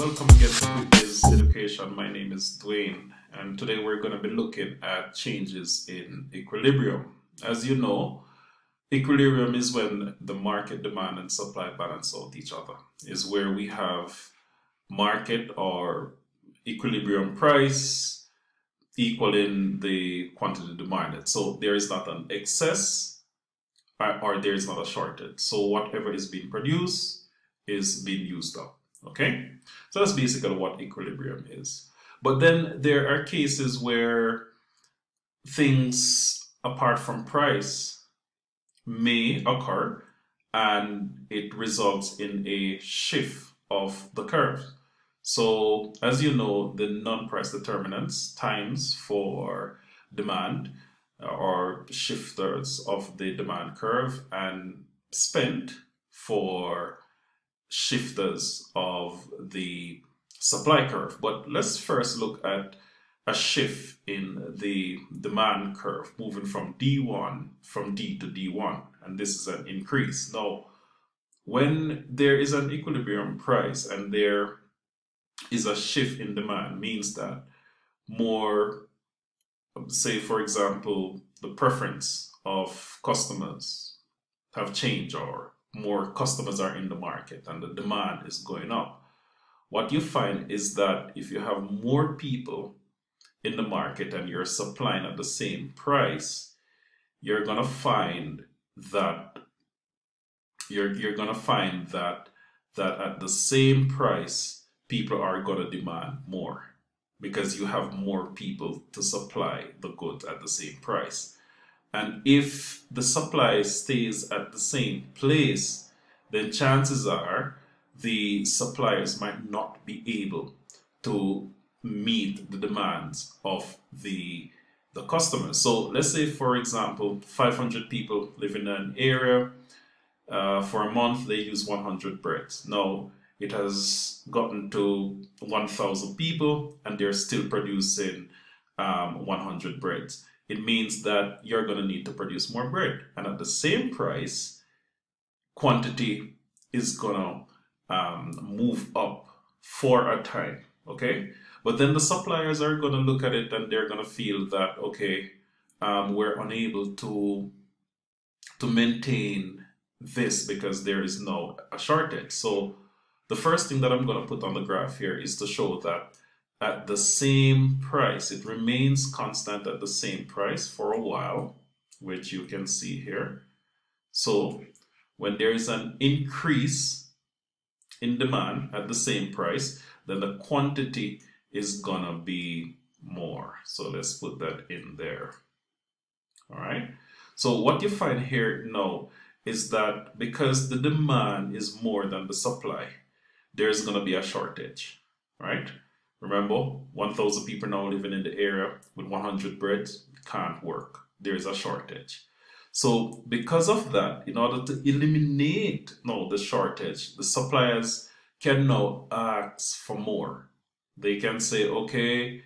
welcome again to Quikbiz Education. My name is Dwayne, and today we're going to be looking at changes in equilibrium. As you know, equilibrium is when the market demand and supply balance out each other, is where we have market or equilibrium price equaling the quantity demanded. So there is not an excess or, or there is not a shortage. So whatever is being produced is being used up. Okay, so that's basically what equilibrium is. But then there are cases where things apart from price may occur and it results in a shift of the curve. So as you know, the non-price determinants times for demand or shifters of the demand curve and spent for shifters of the supply curve. But let's first look at a shift in the demand curve moving from D1 from D to D1 and this is an increase. Now when there is an equilibrium price and there is a shift in demand means that more say for example the preference of customers have changed or more customers are in the market and the demand is going up, what you find is that if you have more people in the market and you're supplying at the same price, you're gonna find that you're you're gonna find that that at the same price people are gonna demand more because you have more people to supply the goods at the same price. And if the supply stays at the same place, then chances are the suppliers might not be able to meet the demands of the the customers. So let's say, for example, 500 people live in an area. Uh, for a month, they use 100 breads. Now, it has gotten to 1,000 people and they're still producing um, 100 breads it means that you're going to need to produce more bread. And at the same price, quantity is going to um, move up for a time. Okay. But then the suppliers are going to look at it and they're going to feel that, okay, um, we're unable to, to maintain this because there is no a shortage. So the first thing that I'm going to put on the graph here is to show that at the same price. It remains constant at the same price for a while, which you can see here. So when there is an increase in demand at the same price, then the quantity is gonna be more. So let's put that in there. All right. So what you find here now is that because the demand is more than the supply, there's gonna be a shortage, right? Remember, 1,000 people now living in the area with 100 breads can't work. There is a shortage. So because of that, in order to eliminate now the shortage, the suppliers can now ask for more. They can say, okay,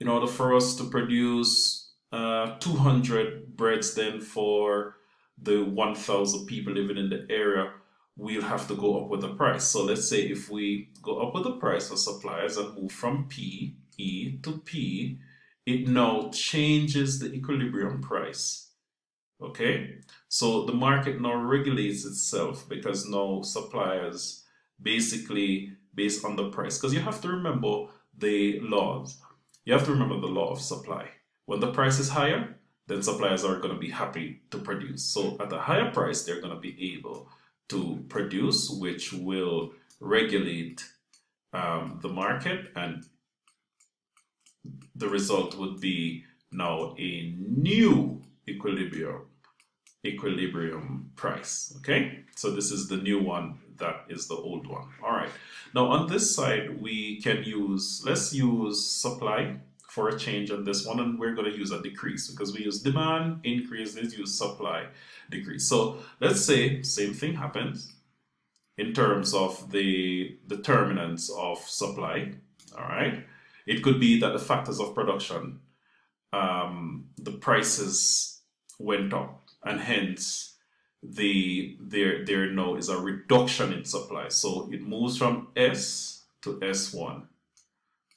in order for us to produce uh, 200 breads then for the 1,000 people living in the area, we'll have to go up with the price. So let's say if we go up with the price for suppliers and move from P, E to P, it now changes the equilibrium price. Okay, so the market now regulates itself because now suppliers basically based on the price. Because you have to remember the laws. You have to remember the law of supply. When the price is higher, then suppliers are going to be happy to produce. So at a higher price, they're going to be able to produce, which will regulate um, the market and the result would be now a new equilibrium equilibrium price okay? So this is the new one that is the old one. All right. Now on this side we can use let's use supply for a change on this one and we're going to use a decrease because we use demand increase use supply decrease. So let's say same thing happens in terms of the determinants of supply all right it could be that the factors of production um, the prices went up and hence the there there now is a reduction in supply. So it moves from S to S1.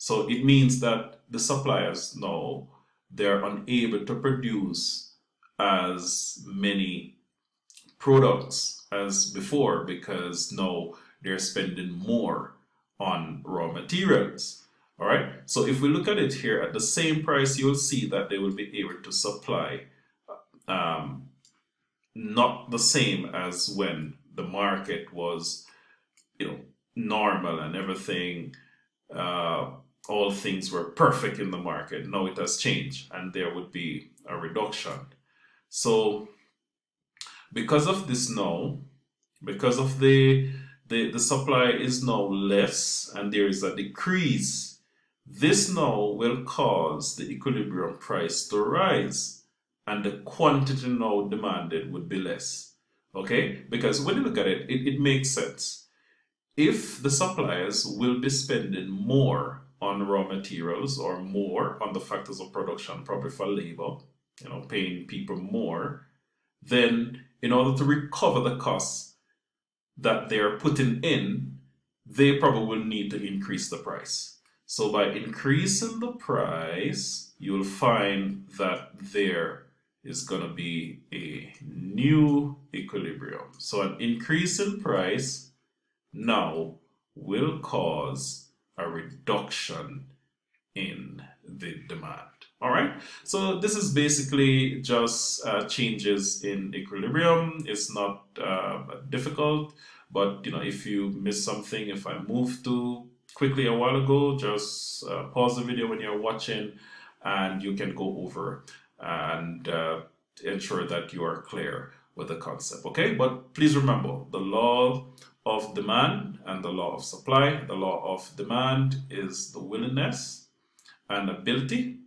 So it means that the suppliers now they're unable to produce as many products as before because now they're spending more on raw materials. All right. So if we look at it here at the same price, you'll see that they will be able to supply um, not the same as when the market was, you know, normal and everything. Uh, all things were perfect in the market. Now it has changed, and there would be a reduction. So because of this now, because of the, the, the supply is now less and there is a decrease, this now will cause the equilibrium price to rise and the quantity now demanded would be less. Okay? Because when you look at it, it, it makes sense. If the suppliers will be spending more on raw materials or more on the factors of production, probably for labor, you know, paying people more, then in order to recover the costs that they're putting in, they probably will need to increase the price. So by increasing the price, you'll find that there is going to be a new equilibrium. So an increase in price now will cause a reduction in the demand. All right, so this is basically just uh, changes in equilibrium. It's not uh, difficult, but you know, if you miss something, if I moved too quickly a while ago, just uh, pause the video when you're watching and you can go over and uh, ensure that you are clear with the concept, okay? But please remember, the law of demand and the law of supply. The law of demand is the willingness and ability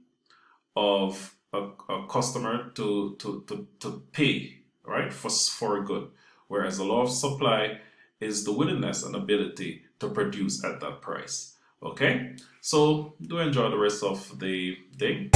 of a, a customer to, to, to, to pay, right, for, for a good. Whereas the law of supply is the willingness and ability to produce at that price. Okay, so do enjoy the rest of the day.